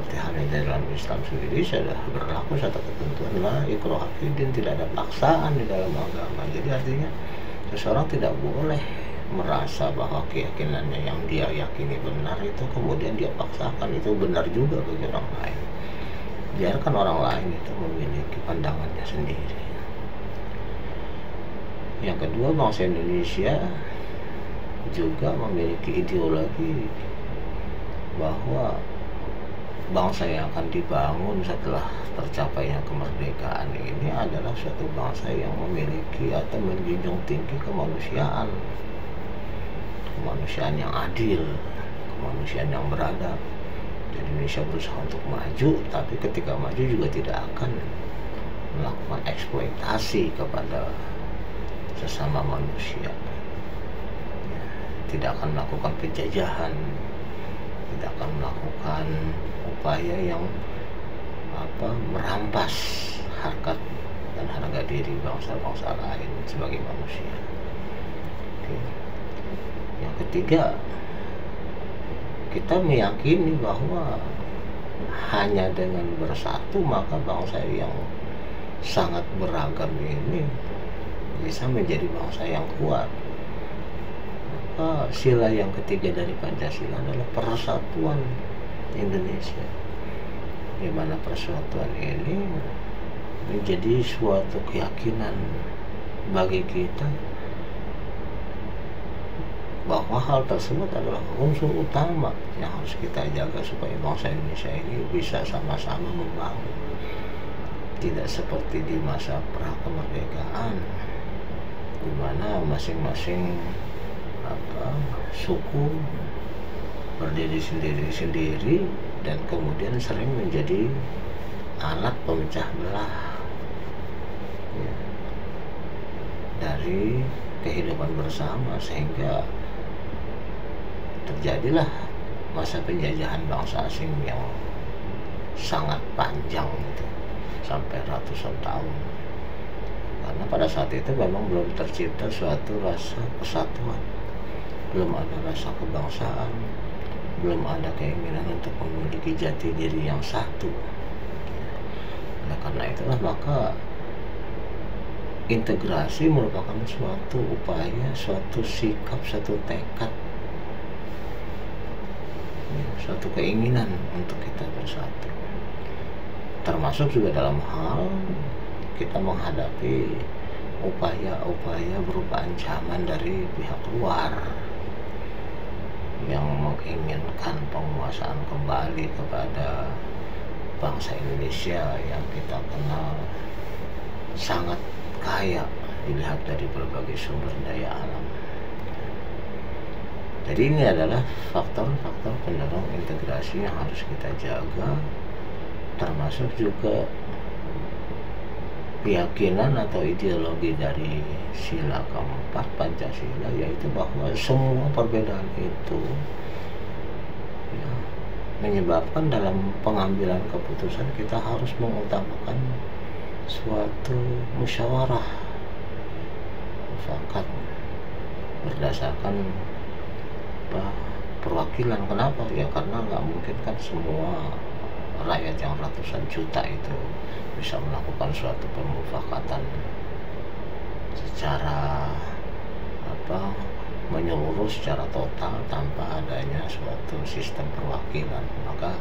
seperti halnya dalam Islam sendiri sudah berlaku satu ketentuan lah ikroh din tidak ada paksaan di dalam agama. Jadi artinya seseorang tidak boleh merasa bahwa keyakinannya yang dia yakini benar itu kemudian dia paksakan itu benar juga bagi orang lain. Biarkan orang lain itu memiliki pandangannya sendiri. Yang kedua bangsa Indonesia juga memiliki ideologi bahwa bangsa yang akan dibangun setelah tercapainya kemerdekaan ini adalah suatu bangsa yang memiliki atau menjunjung tinggi kemanusiaan. Kemanusiaan yang adil kemanusiaan yang beradab. Jadi Indonesia berusaha untuk maju tapi ketika maju juga tidak akan melakukan eksploitasi kepada sesama manusia. Tidak akan melakukan penjajahan tidak akan melakukan upaya yang apa merampas harkat dan harga diri bangsa-bangsa lain sebagai manusia. Oke. Yang ketiga, kita meyakini bahwa hanya dengan bersatu maka bangsa yang sangat beragam ini bisa menjadi bangsa yang kuat. Maka sila yang ketiga dari Pancasila adalah persatuan Indonesia. Di mana persatuan ini menjadi suatu keyakinan bagi kita bahwa hal tersebut adalah unsur utama yang harus kita jaga supaya bangsa Indonesia ini bisa sama-sama membangun tidak seperti di masa pra kemerdekaan di mana masing-masing suku berdiri sendiri-sendiri dan kemudian sering menjadi alat pemecah belah ya, dari kehidupan bersama sehingga terjadilah masa penjajahan bangsa asing yang sangat panjang itu sampai ratusan tahun. Karena pada saat itu memang belum tercipta suatu rasa kesatuan belum ada rasa kebangsaan belum ada keinginan untuk memiliki jati diri yang satu. Nah, karena itulah maka integrasi merupakan suatu upaya suatu sikap suatu tekad. Suatu keinginan untuk kita bersatu. Termasuk juga dalam hal kita menghadapi upaya-upaya berupa ancaman dari pihak luar yang menginginkan penguasaan kembali kepada bangsa Indonesia yang kita kenal sangat kaya dilihat dari berbagai sumber daya alam. Jadi ini adalah faktor-faktor pendorong integrasi yang harus kita jaga termasuk juga keyakinan atau ideologi dari sila keempat Pancasila yaitu bahwa semua perbedaan itu ya, menyebabkan dalam pengambilan keputusan kita harus mengutamakan suatu musyawarah mufakat berdasarkan perwakilan. Kenapa? Ya karena nggak mungkin kan semua rakyat yang ratusan juta itu bisa melakukan suatu pemufakatan secara apa menyeluruh secara total tanpa adanya suatu sistem perwakilan. Maka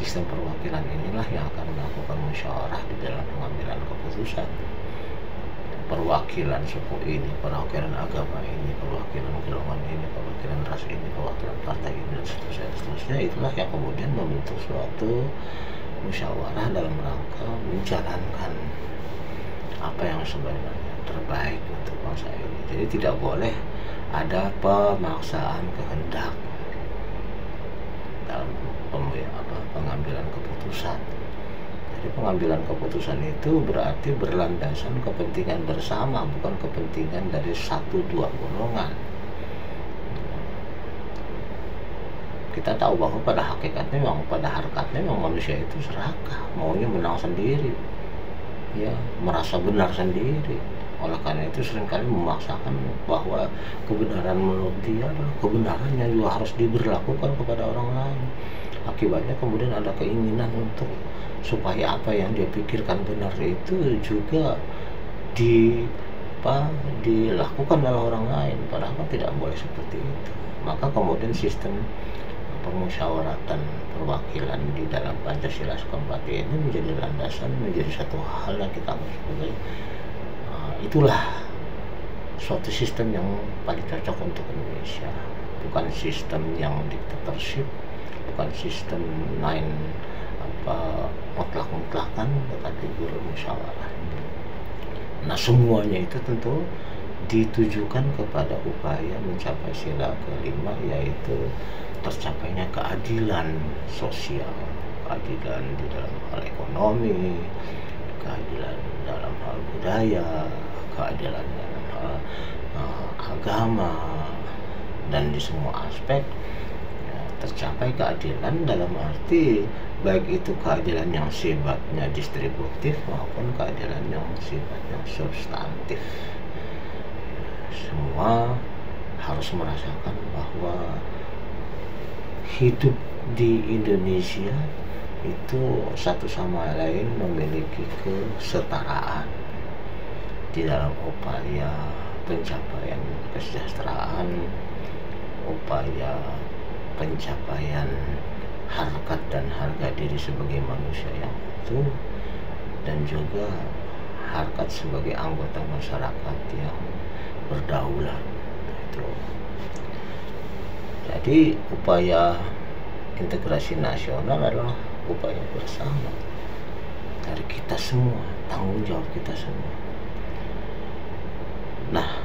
sistem perwakilan inilah yang akan melakukan musyawarah di dalam pengambilan keputusan perwakilan suku ini, perwakilan agama ini, perwakilan golongan ini, perwakilan ras ini, perwakilan partai ini dan seterusnya, seterusnya itulah yang kemudian membentuk suatu musyawarah dalam rangka menjalankan apa yang sebenarnya terbaik untuk bangsa ini. Jadi tidak boleh ada pemaksaan kehendak dalam pengambilan keputusan jadi pengambilan keputusan itu berarti berlandasan kepentingan bersama, bukan kepentingan dari satu dua golongan. Kita tahu bahwa pada hakikatnya memang pada harkatnya memang manusia itu serakah, maunya menang sendiri, ya merasa benar sendiri. Oleh karena itu sering kali memaksakan bahwa kebenaran menurut dia adalah kebenaran yang juga harus diberlakukan kepada orang lain akibatnya kemudian ada keinginan untuk supaya apa yang dia pikirkan benar itu juga di apa dilakukan oleh orang lain. Padahal kan tidak boleh seperti itu. Maka kemudian sistem permusyawaratan perwakilan di dalam Pancasila keempat ini menjadi landasan menjadi satu hal yang kita anggap sebagai uh, itulah suatu sistem yang paling cocok untuk Indonesia. Bukan sistem yang diktatorship bukan sistem lain mutlak-mutlakan tetapi bermusyawarah Nah semuanya itu tentu ditujukan kepada upaya mencapai sila kelima yaitu tercapainya keadilan sosial, keadilan di dalam hal ekonomi, keadilan dalam hal budaya, keadilan dalam hal uh, agama dan di semua aspek ya, tercapai keadilan dalam arti baik itu keadilan yang sifatnya distributif maupun keadilan yang sifatnya substantif. Semua harus merasakan bahwa hidup di Indonesia itu satu sama lain memiliki kesetaraan. Di dalam upaya pencapaian kesejahteraan upaya pencapaian harkat dan harga diri sebagai manusia yang utuh dan juga harkat sebagai anggota masyarakat yang berdaulat. Itu jadi upaya integrasi nasional adalah upaya bersama dari kita semua tanggung jawab kita semua. Nah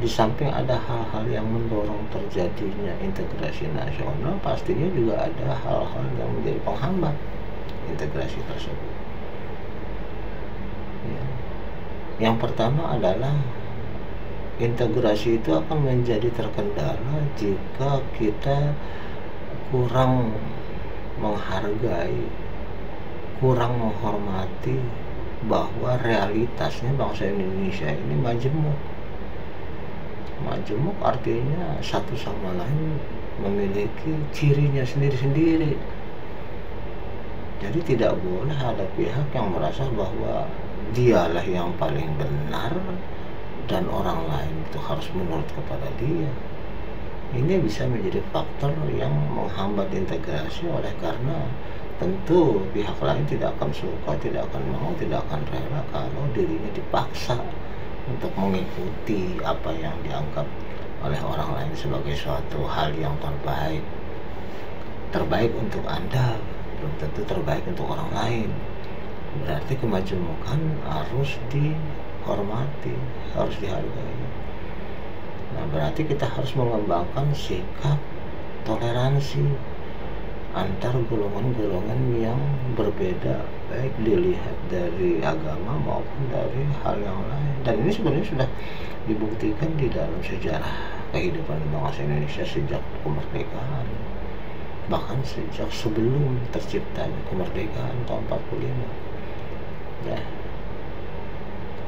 di samping ada hal-hal yang mendorong terjadinya integrasi nasional pastinya juga ada hal-hal yang menjadi penghambat integrasi tersebut ya. yang pertama adalah integrasi itu akan menjadi terkendala jika kita kurang menghargai kurang menghormati bahwa realitasnya bangsa Indonesia ini majemuk majemuk artinya satu sama lain memiliki cirinya sendiri-sendiri. Jadi tidak boleh ada pihak yang merasa bahwa dialah yang paling benar dan orang lain itu harus menurut kepada dia. Ini bisa menjadi faktor yang menghambat integrasi oleh karena tentu pihak lain tidak akan suka, tidak akan mau, tidak akan rela kalau dirinya dipaksa untuk mengikuti apa yang dianggap oleh orang lain sebagai suatu hal yang terbaik. Terbaik untuk anda belum tentu terbaik untuk orang lain. Berarti kemajemukan harus dihormati harus dihargai. Nah berarti kita harus mengembangkan sikap toleransi antar golongan-golongan yang berbeda baik dilihat dari agama maupun dari hal yang lain. Dan ini sebenarnya sudah dibuktikan di dalam sejarah kehidupan bangsa Indonesia sejak kemerdekaan. Bahkan sejak sebelum terciptanya kemerdekaan tahun 45 ya.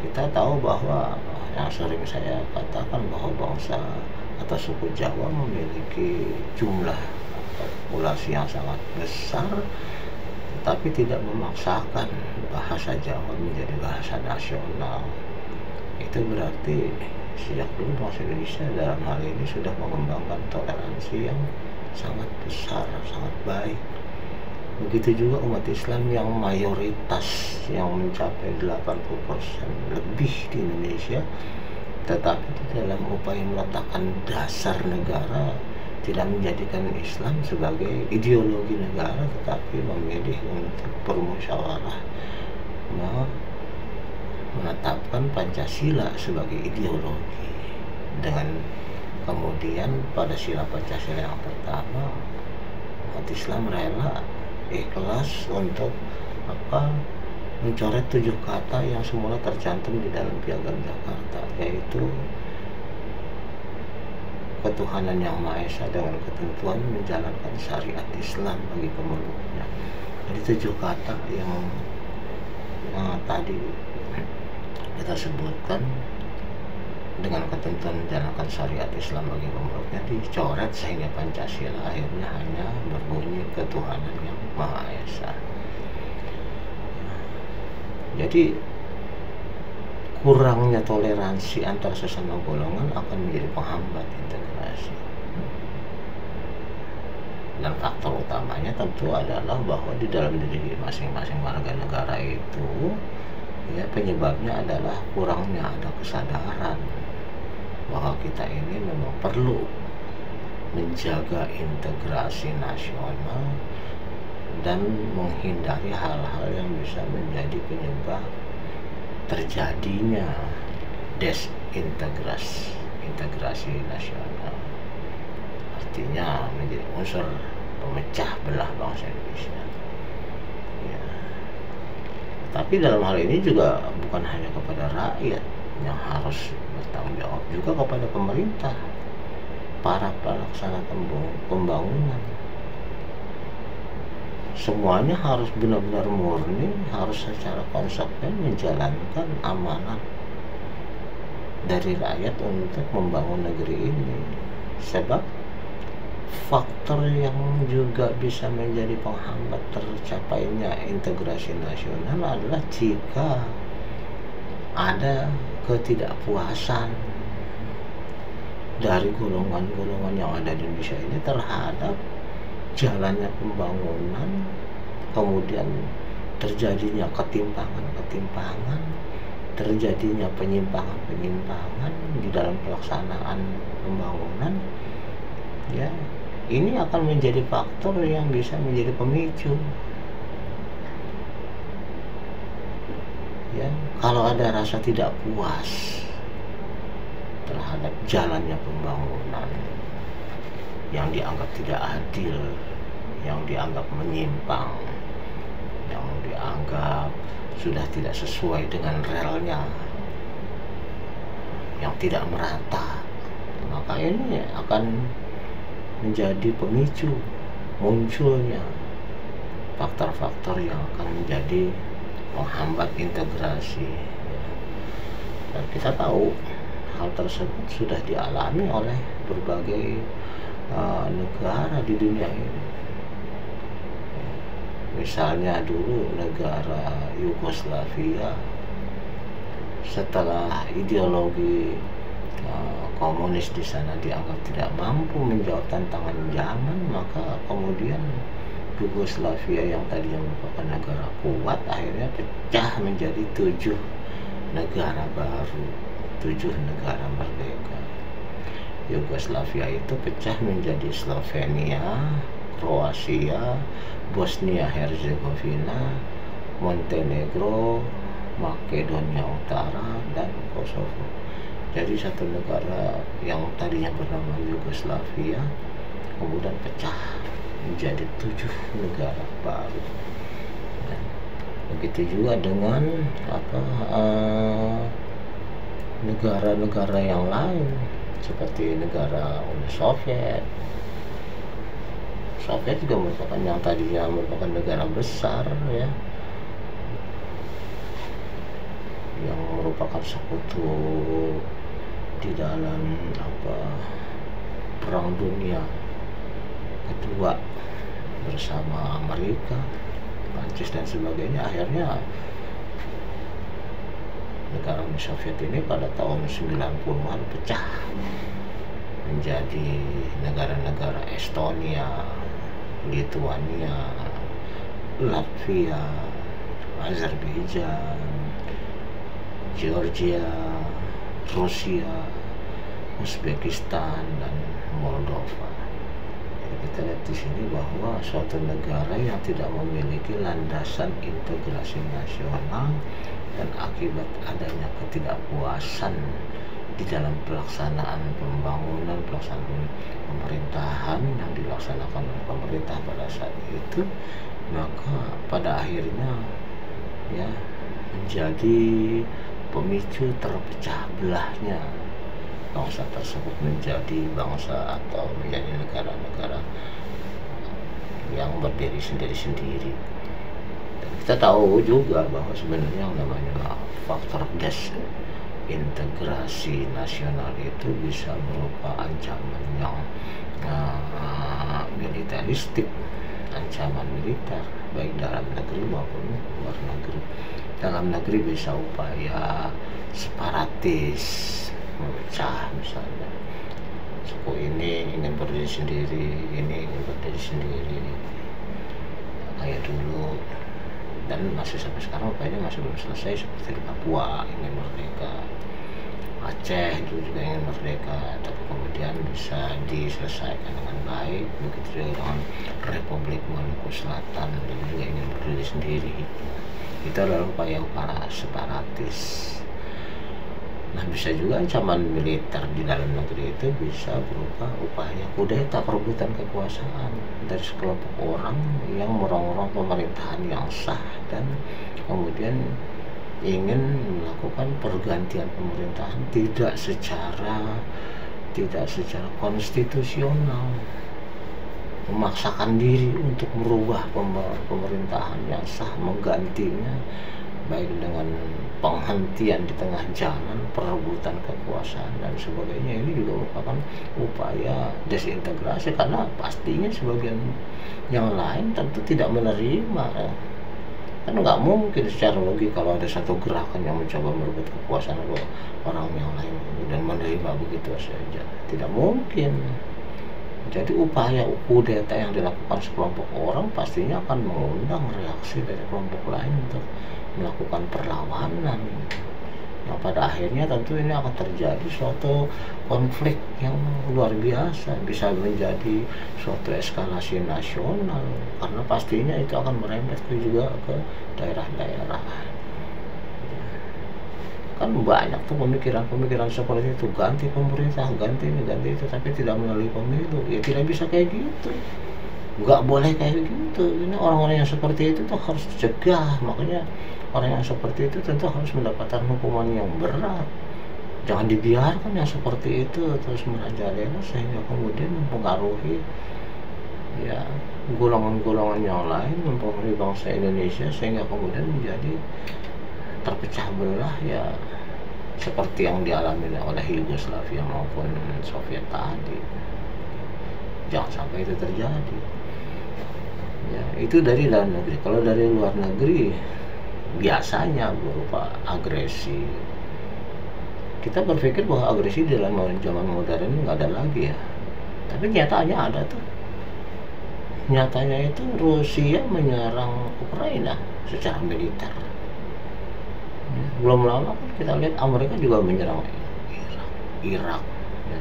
Kita tahu bahwa yang sering saya katakan bahwa bangsa atau suku Jawa memiliki jumlah populasi yang sangat besar tetapi tidak memaksakan bahasa Jawa menjadi bahasa nasional. Itu berarti sejak dulu bangsa Indonesia dalam hal ini sudah mengembangkan toleransi yang sangat besar, sangat baik. Begitu juga umat Islam yang mayoritas yang mencapai 80% lebih di Indonesia tetapi di dalam upaya meletakkan dasar negara tidak menjadikan Islam sebagai ideologi negara tetapi memilih untuk bermusyawarah menetapkan Pancasila sebagai ideologi. Dengan kemudian pada sila Pancasila yang pertama umat Islam rela ikhlas untuk apa mencoret tujuh kata yang semula tercantum di dalam piagam Jakarta yaitu ketuhanan yang Maha Esa dengan ketentuan menjalankan syariat Islam bagi pemeluknya. Jadi tujuh kata yang, yang tadi kita sebutkan dengan ketentuan menjalankan syariat Islam bagi pemeluknya dicoret sehingga Pancasila akhirnya hanya berbunyi ketuhanan yang Maha Esa. Jadi kurangnya toleransi antar sesama golongan akan menjadi penghambat integrasi. Dan faktor utamanya tentu adalah bahwa di dalam diri masing-masing warga negara itu ya penyebabnya adalah kurangnya ada kesadaran bahwa kita ini memang perlu menjaga integrasi nasional dan menghindari hal-hal yang bisa menjadi penyebab terjadinya desintegrasi integrasi nasional artinya menjadi unsur pemecah belah bangsa Indonesia. Tapi dalam hal ini juga bukan hanya kepada rakyat yang harus bertanggung jawab juga kepada pemerintah para pelaksana pembangunan. Semuanya harus benar-benar murni harus secara konsekuen menjalankan amanat dari rakyat untuk membangun negeri ini. Sebab faktor yang juga bisa menjadi penghambat tercapainya integrasi nasional adalah jika ada ketidakpuasan dari golongan-golongan yang ada di Indonesia ini terhadap jalannya pembangunan kemudian terjadinya ketimpangan-ketimpangan terjadinya penyimpangan-penyimpangan di dalam pelaksanaan pembangunan ya ini akan menjadi faktor yang bisa menjadi pemicu. Ya kalau ada rasa tidak puas terhadap jalannya pembangunan yang dianggap tidak adil yang dianggap menyimpang yang dianggap sudah tidak sesuai dengan relnya yang tidak merata maka ini akan menjadi pemicu munculnya faktor-faktor yang akan menjadi menghambat integrasi. Dan kita tahu hal tersebut sudah dialami oleh berbagai uh, negara di dunia ini. Misalnya dulu negara Yugoslavia setelah ideologi komunis di sana dianggap tidak mampu menjawab tantangan zaman maka kemudian Yugoslavia yang tadinya merupakan negara kuat akhirnya pecah menjadi tujuh negara baru tujuh negara merdeka. Yugoslavia itu pecah menjadi Slovenia Kroasia Bosnia Herzegovina Montenegro Makedonia Utara dan Kosovo jadi satu negara yang tadinya bernama Yugoslavia kemudian pecah menjadi tujuh negara baru. Begitu juga dengan apa eh, negara-negara uh, yang lain seperti negara Uni Soviet. Soviet juga merupakan yang tadinya merupakan negara besar ya. Yang merupakan sekutu di dalam apa perang dunia kedua bersama Amerika, Prancis dan sebagainya. Akhirnya negara Uni Soviet ini pada tahun 90-an pecah menjadi negara-negara Estonia, Lithuania, Latvia, Azerbaijan, Georgia, Rusia, Uzbekistan dan Moldova. Jadi kita lihat di sini bahwa suatu negara yang tidak memiliki landasan integrasi nasional dan akibat adanya ketidakpuasan di dalam pelaksanaan pembangunan, pelaksanaan pemerintahan yang dilaksanakan oleh pemerintah pada saat itu, maka pada akhirnya ya menjadi pemicu terpecah belahnya bangsa tersebut menjadi bangsa atau menjadi negara-negara yang berdiri sendiri-sendiri. Kita tahu juga bahwa sebenarnya yang namanya faktor des integrasi nasional itu bisa berupa ancaman yang uh, militeristik ancaman militer baik dalam negeri maupun luar negeri. Dalam negeri bisa upaya separatis memecah misalnya. Suku ini ingin berdiri sendiri ini ingin berdiri sendiri. Kayak dulu. Dan masih sampai sekarang upayanya masih belum selesai seperti di Papua ingin merdeka Aceh itu juga ingin merdeka tapi kemudian bisa diselesaikan dengan baik begitu juga dengan Republik Maluku Selatan dan juga ingin berdiri sendiri. Itu adalah upaya-upaya separatis. Nah bisa juga ancaman militer di dalam negeri itu bisa berupa upaya kudeta perebutan kekuasaan dari sekelompok orang yang merongrong pemerintahan yang sah dan kemudian ingin melakukan pergantian pemerintahan tidak secara tidak secara konstitusional. Memaksakan diri untuk merubah pemerintahan yang sah menggantinya baik dengan penghentian di tengah jalan perebutan kekuasaan dan sebagainya. Ini juga merupakan upaya desintegrasi karena pastinya sebagian yang lain tentu tidak menerima kan nggak mungkin secara logik kalau ada satu gerakan yang mencoba merebut kekuasaan orang yang lain dan menerima begitu saja. Tidak mungkin. Jadi upaya kudeta yang dilakukan sekelompok orang pastinya akan mengundang reaksi dari kelompok lain untuk melakukan perlawanan yang pada akhirnya tentu ini akan terjadi suatu konflik yang luar biasa bisa menjadi suatu eskalasi nasional karena pastinya itu akan merembet juga ke daerah-daerah. Kan banyak tuh pemikiran-pemikiran seperti itu ganti pemerintah ganti ini ganti itu tapi tidak melalui pemilu. Ya tidak bisa kayak gitu. Nggak boleh kayak gitu. Ini orang-orang yang seperti itu tuh harus dicegah makanya orang yang seperti itu tentu harus mendapatkan hukuman yang berat. Jangan dibiarkan yang seperti itu terus merajalela sehingga kemudian mempengaruhi ya golongan-golongan yang lain mempengaruhi bangsa Indonesia sehingga kemudian menjadi terpecah belah ya seperti yang dialami oleh Yugoslavia maupun Soviet tadi. Jangan sampai itu terjadi. Ya itu dari dalam negeri. Kalau dari luar negeri biasanya berupa agresi. Kita berpikir bahwa agresi dalam zaman modern ini nggak ada lagi ya. Tapi nyatanya ada tuh. Nyatanya itu Rusia menyerang Ukraina secara militer. Belum lama kan kita lihat Amerika juga menyerang Irak, Irak ya.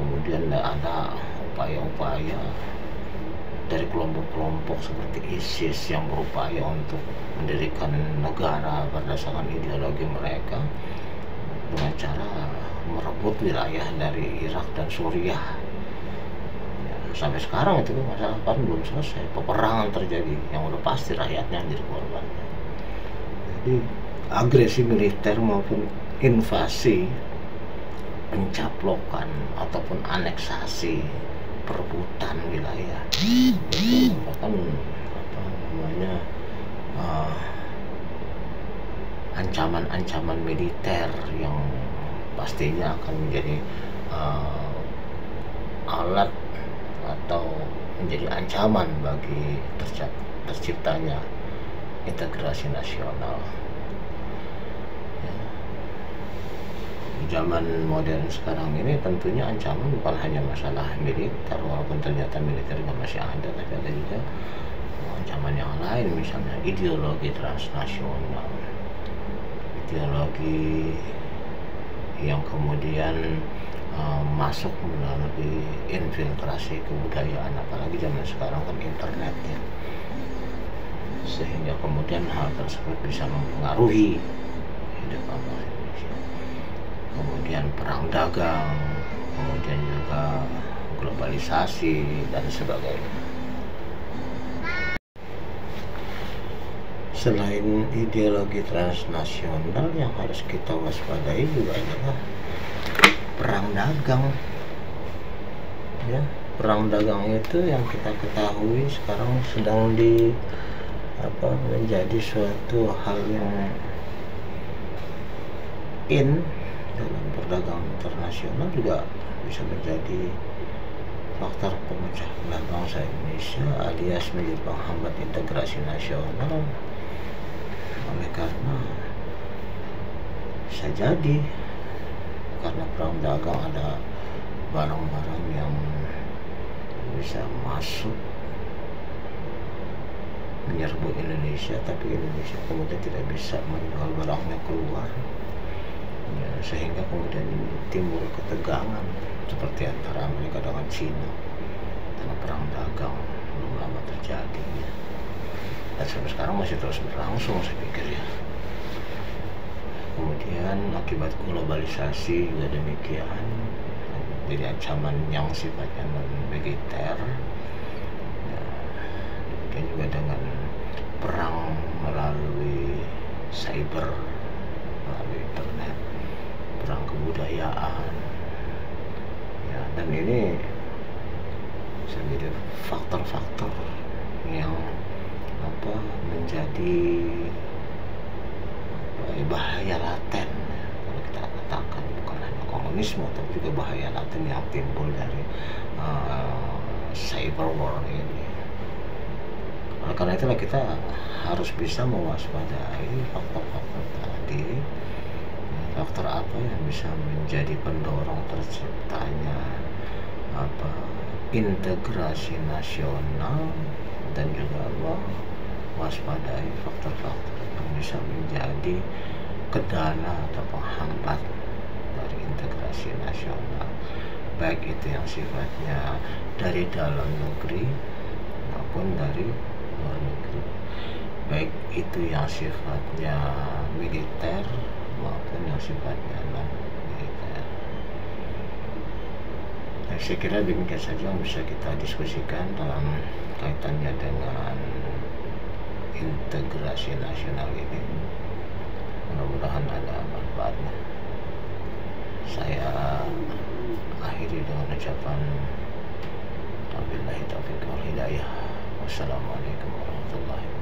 kemudian ada upaya-upaya dari kelompok-kelompok seperti ISIS yang berupaya untuk mendirikan negara berdasarkan ideologi mereka dengan cara merebut wilayah dari Irak dan Suriah. Ya, sampai sekarang itu masalah kan belum selesai. Peperangan terjadi. Yang udah pasti rakyatnya yang jadi korban. Jadi agresi militer maupun invasi pencaplokan ataupun aneksasi perebutan wilayah itu merupakan apa namanya uh, ancaman-ancaman militer yang pastinya akan menjadi uh, alat atau menjadi ancaman bagi terciptanya integrasi nasional zaman modern sekarang ini tentunya ancaman bukan hanya masalah militer walaupun ternyata militer juga masih ada tapi ada juga ancaman yang lain misalnya ideologi transnasional. Ideologi yang kemudian uh, masuk melalui infiltrasi kebudayaan apalagi zaman sekarang kan internet ya. Sehingga kemudian hal tersebut bisa mempengaruhi kehidupan kemudian perang dagang kemudian juga globalisasi dan sebagainya. Selain ideologi transnasional yang harus kita waspadai juga adalah perang dagang. Ya perang dagang itu yang kita ketahui sekarang sedang di apa menjadi suatu hal yang in dalam perdagangan internasional juga bisa menjadi faktor pemecah belah bangsa Indonesia alias menjadi penghambat integrasi nasional. Oleh karena bisa jadi karena perang dagang ada barang-barang yang bisa masuk menyerbu Indonesia tapi Indonesia kemudian tidak bisa menjual barangnya keluar sehingga kemudian timbul ketegangan seperti antara Amerika dengan Cina. Karena perang dagang belum lama terjadi ya. dan sampai sekarang masih terus berlangsung saya pikir ya. Kemudian akibat globalisasi juga demikian jadi ancaman yang sifatnya non militer dan juga dengan perang melalui cyber melalui internet perang kebudayaan. Ya dan ini menjadi faktor-faktor yang apa menjadi ya, bahaya laten. Kalau kita katakan bukan hanya komunisme tapi juga bahaya laten yang timbul dari uh, cyber war ini. Oleh karena itulah kita harus bisa mewaspadai faktor-faktor tadi faktor apa yang bisa menjadi pendorong terciptanya apa integrasi nasional dan juga mewaspadai faktor-faktor yang bisa menjadi kedala atau penghambat dari integrasi nasional? Baik itu yang sifatnya dari dalam negeri maupun dari luar negeri. Baik itu yang sifatnya militer maupun non militer nah, saya kira demikian saja yang bisa kita diskusikan dalam kaitannya dengan integrasi nasional ini. Mudah-mudahan ada manfaatnya. Saya akhiri dengan ucapan Wabillahi taufiq wal hidayah. Wassalamualaikum warahmatullahi